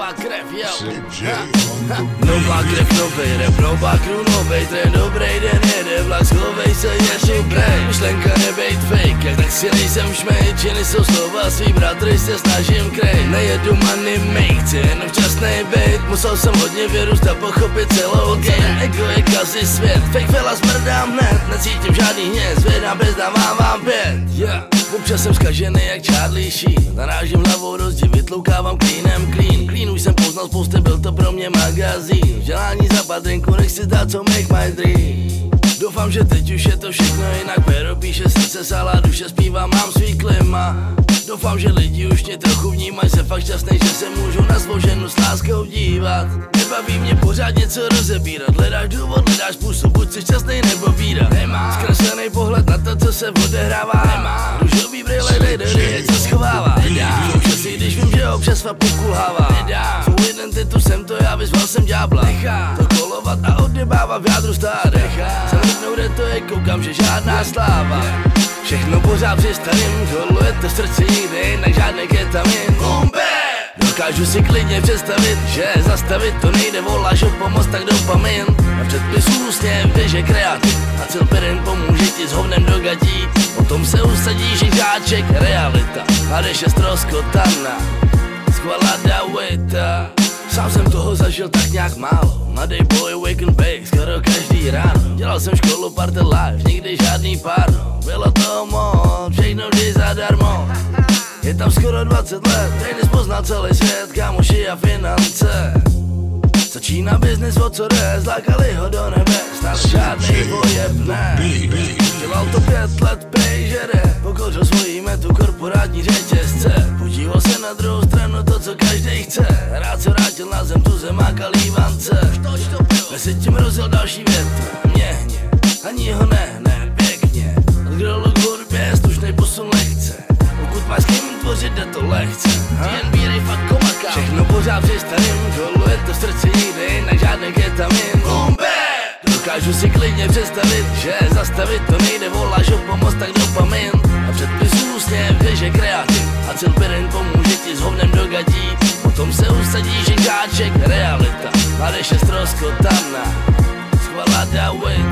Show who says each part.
Speaker 1: nová krev, jo. Nová krev, novej rap, nová crew, novej trend Dobrý den jede vlak, schovej se, je dobrý Myšlenka nebejt fake, jak tak si nejsem šmej. Činy jsou slova, svý bratry se snažím krej Nejedu money make, chci jen včasný bejt Musel jsem hodně vyrůstat, pochopit celou game Ego je kazi svět, fake fella smrdám hned. Necítím žádný hněz, zvedám bez vám pět. Yeah. Občas jsem zkažený jak Charlie Sheen. Narážím hlavou do zdi, vytloukávám klínem clean Clean už jsem poznal spousty, byl to pro mě magazín. Želání za padrinku, nechci zdát, co make my dream. Doufám, že teď už je to všechno jinak. Pero píše srdce, sala, duše zpívá, mám svý klima Doufám, že lidi už mě trochu vnímají. Se fakt šťastný, že se můžu na svou ženu s láskou dívat. Nebaví mě pořád něco rozebírat. Hledáš důvod, hledáš způsob, buď si šťastný nebo bída. Nemá zkreslený pohled na to, co se odehrává. Nemá růžový brýle, nejde, co schovává. Nedá, si, když vím, že občas sva pokulhává. Nedá, svou identitu jsem to já, vyzval jsem ďábla. Nechá. To kolovat a odebávat v jádru stáda. Nechá, se jde to je, koukám, že žádná sláva Všechno pořád doluje to srdce nikdy, jinak žádný ketamin. Bombe! Dokážu si klidně představit, že zastavit to nejde, voláš o pomoc, tak dopamin. Na předpisu úsměv, že kreativ A cilpirin pomůže ti s hovnem do gatí. Potom se usadíš i žáček, realita. A jdeš je stroskotana Skvala Dawita Sám jsem toho zažil tak nějak málo. Mladý boy, wake and bake, skoro každý ráno. Dělal jsem školu, party life, nikdy žádný párno Bylo to moc, všechno vždy zadarmo. Je tam skoro 20 let, tehdy poznal celý svět, kamoši a finance. Začíná biznis, o co jde, zlákali ho do nebe, stále žádný pojeb ne. Dělal to pět let, prej, že jde, pokořil svojí metu korporátní řetězce. Podíval se na druhou stranu, to co každý chce, rád se vrátil na zem, tu zem má kalívance Mezi tím rozjel další větr, mě ani ho nehne, kým tvořit, jde to lehce. Jen bírej fakt komaka, všechno pořád při starým, doluje to v srdci nikdy, jinak žádný ketamin. Bombe! Dokážu si klidně představit, že zastavit to nejde, voláš o pomoc, tak dopamin. A předpis úsměv, že kreativ a cilpirin pomůže ti s hovnem do gatí. Potom se usadíš i žáček, realita, mladeš je stroskotana, schvala Dawita